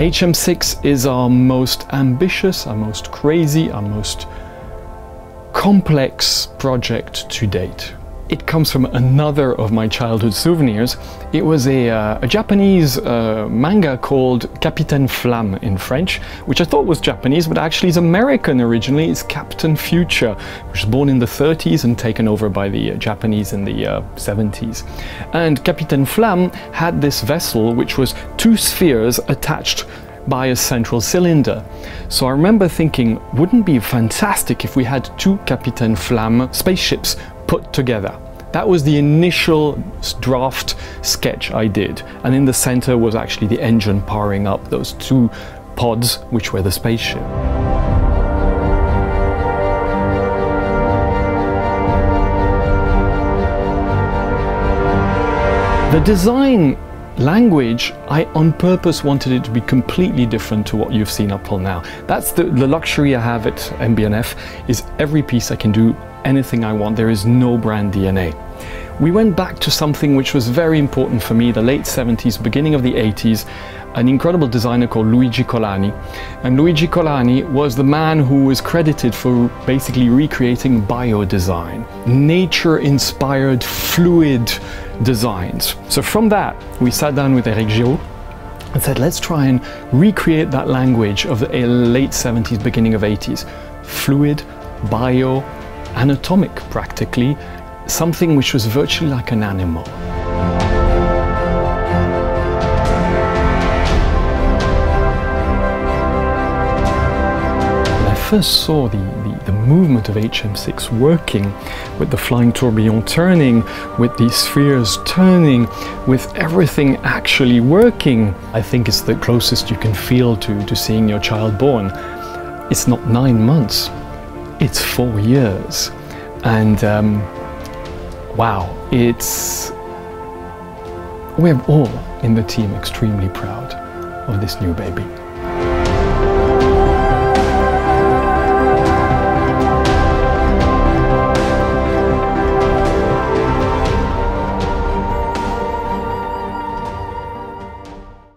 HM6 is our most ambitious, our most crazy, our most complex project to date. It comes from another of my childhood souvenirs. It was a, uh, a Japanese uh, manga called Capitaine Flamme in French, which I thought was Japanese, but actually is American originally. It's Captain Future, which was born in the 30s and taken over by the uh, Japanese in the 70s. Uh, and Capitaine Flamme had this vessel which was two spheres attached by a central cylinder. So I remember thinking, wouldn't it be fantastic if we had two Capitaine Flamme spaceships put together. That was the initial draft sketch I did. And in the center was actually the engine powering up those two pods, which were the spaceship. The design language, I on purpose wanted it to be completely different to what you've seen up till now. That's the, the luxury I have at MB&F, is every piece I can do anything I want. There is no brand DNA. We went back to something which was very important for me, the late 70s, beginning of the 80s, an incredible designer called Luigi Colani. And Luigi Colani was the man who was credited for basically recreating bio-design, nature-inspired, fluid designs. So from that, we sat down with Eric Giroud and said, let's try and recreate that language of the late 70s, beginning of 80s. Fluid, bio, anatomic practically, something which was virtually like an animal. When I first saw the, the, the movement of HM6 working, with the flying tourbillon turning, with the spheres turning, with everything actually working, I think it's the closest you can feel to, to seeing your child born. It's not nine months, it's four years. And um, wow, it's. We're all in the team extremely proud of this new baby.